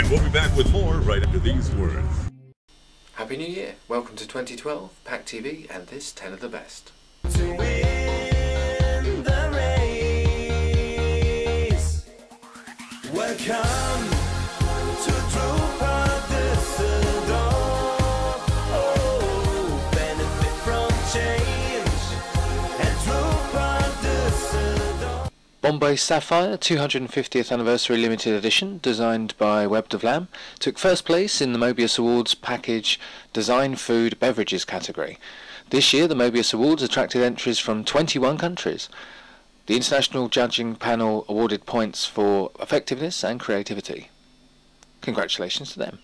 And we'll be back with more right after these words. Happy New Year! Welcome to 2012, Pack TV, and this 10 of the best. Bombay Sapphire 250th Anniversary Limited Edition, designed by Webb deVlam, took first place in the Mobius Awards Package Design Food Beverages category. This year, the Mobius Awards attracted entries from 21 countries. The international judging panel awarded points for effectiveness and creativity. Congratulations to them.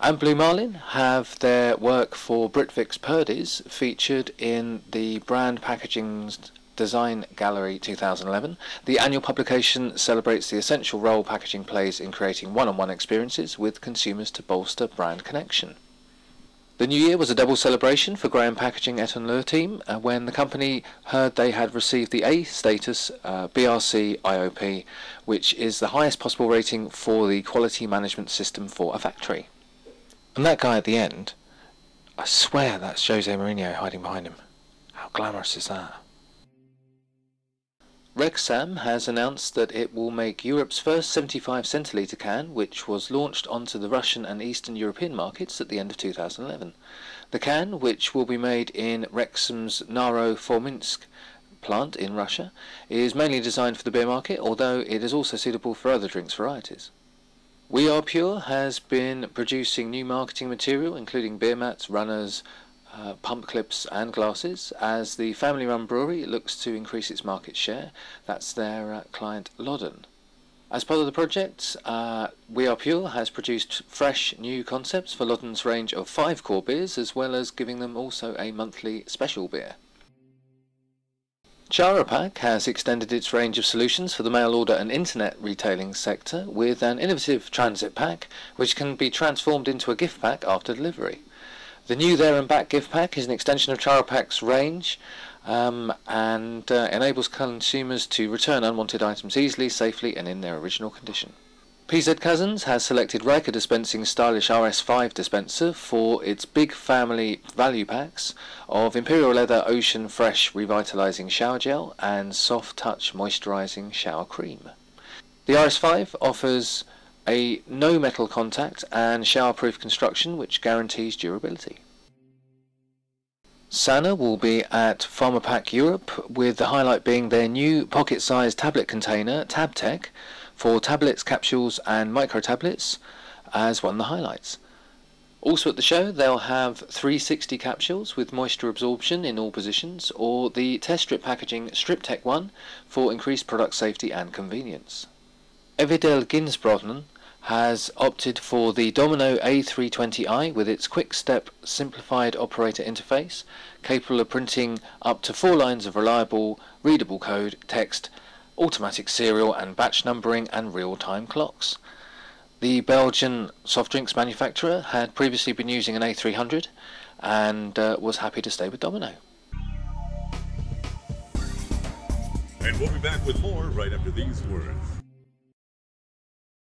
And Blue Marlin have their work for Britvic's Purdey's featured in the Brand Packaging's Design Gallery 2011. The annual publication celebrates the essential role packaging plays in creating one-on-one experiences with consumers to bolster brand connection. The new year was a double celebration for Graham Packaging Lure team uh, when the company heard they had received the A status uh, BRC IOP, which is the highest possible rating for the quality management system for a factory. And that guy at the end, I swear that's Jose Mourinho hiding behind him. How glamorous is that? Rexam has announced that it will make Europe's first 75 centilitre can, which was launched onto the Russian and Eastern European markets at the end of 2011. The can, which will be made in Rexam's Naro-Fominsk plant in Russia, is mainly designed for the beer market, although it is also suitable for other drinks varieties. We Are Pure has been producing new marketing material, including beer mats, runners, uh, pump clips and glasses as the family run brewery looks to increase its market share. That's their uh, client Loddon. As part of the project, uh, We Are Pure has produced fresh new concepts for Loddon's range of five core beers as well as giving them also a monthly special beer. Charapak has extended its range of solutions for the mail order and internet retailing sector with an innovative transit pack which can be transformed into a gift pack after delivery. The new There and Back gift pack is an extension of Charapak's range um, and uh, enables consumers to return unwanted items easily, safely, and in their original condition. PZ Cussons has selected Rieke Dispensing Stylish RS5 dispenser for its big family value packs of Imperial Leather Ocean Fresh Revitalizing Shower Gel and Soft Touch Moisturizing Shower Cream. The RS5 offers a no metal contact and shower-proof construction which guarantees durability. Sanner will be at PharmaPack Europe with the highlight being their new pocket-sized tablet container TabTec for tablets, capsules and micro tablets as one of the highlights. Also at the show they'll have 360 capsules with moisture absorption in all positions or the test strip packaging StripTech 1 for increased product safety and convenience. Evidel Ginstbronnen has opted for the Domino A320i with its quick step simplified operator interface, capable of printing up to four lines of reliable, readable code, text, automatic serial and batch numbering, and real time clocks. The Belgian soft drinks manufacturer had previously been using an A300 and uh, was happy to stay with Domino. And we'll be back with more right after these words.